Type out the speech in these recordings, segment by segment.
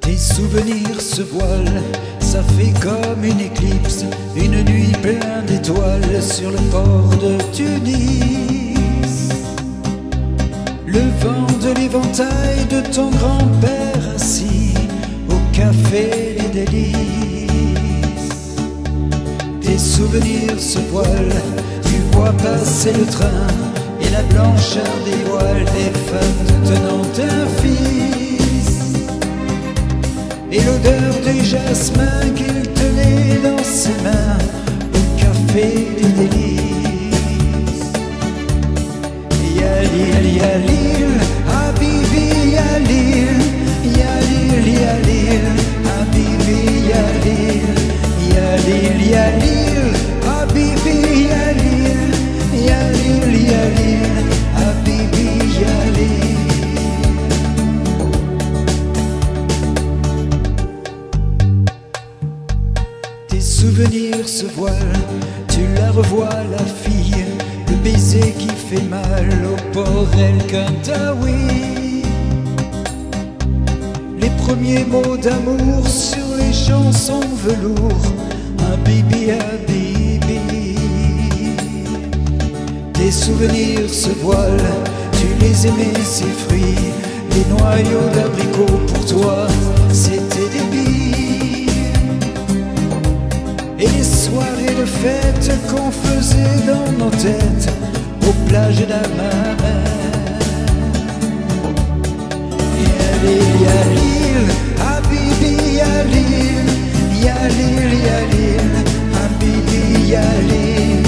Tes souvenirs se voilent, ça fait comme une éclipse, une nuit pleine d'étoiles sur le port de Tunis. Le vent de l'éventail de ton grand-père assis au café Les Délices. Tes souvenirs se voilent, tu vois passer le train et la blancheur des voiles des femmes tenant un fils. Et l'odeur du jasmin qu'il tenait dans ses mains au café des délices. Tes souvenirs se voilent, tu la revois la fille, le baiser qui fait mal au port El Kantaoui. Les premiers mots d'amour sur les chansons velours, un bibi, un bibi. Tes souvenirs se voilent, tu les aimais ces fruits, les noyaux d'abricots pour toi, c'était Et les soirées de fête qu'on faisait dans nos têtes aux plages d'Amara. Yalil, Yalil, Habibi, Yalil, Yalil, Yalil, Habibi, Yalil,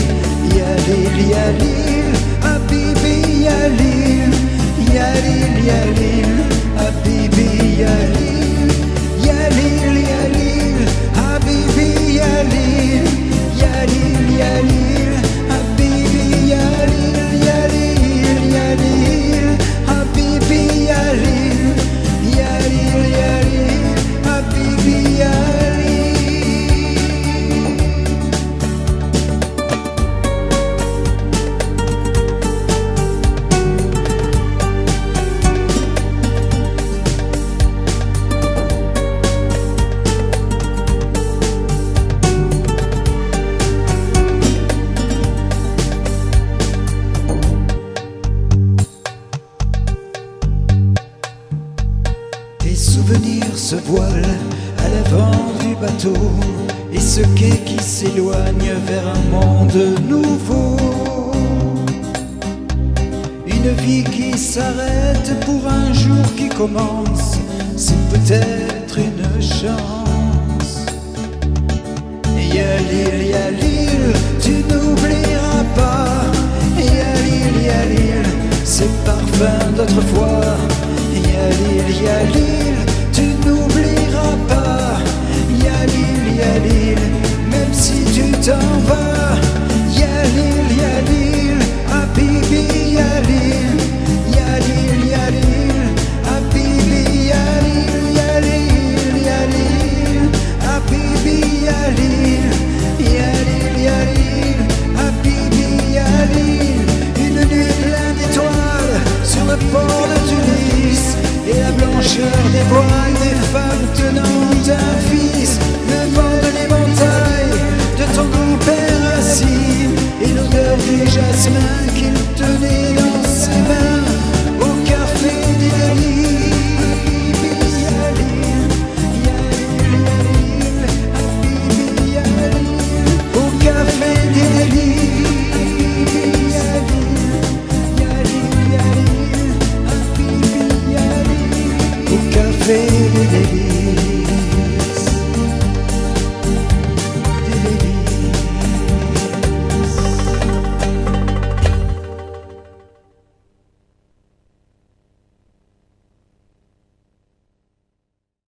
Yalil, Yalil, Habibi, Yalil, Yalil, Yalil, souvenirs se voilent à l'avant du bateau et ce quai qui s'éloigne vers un monde nouveau. Une vie qui s'arrête pour un jour qui commence, c'est peut-être une chance. Tu des voiles, des femmes tenant un fils, le vent de l'éventail, de ton grand-père assis, et l'odeur du jasmin qu'il baby, baby.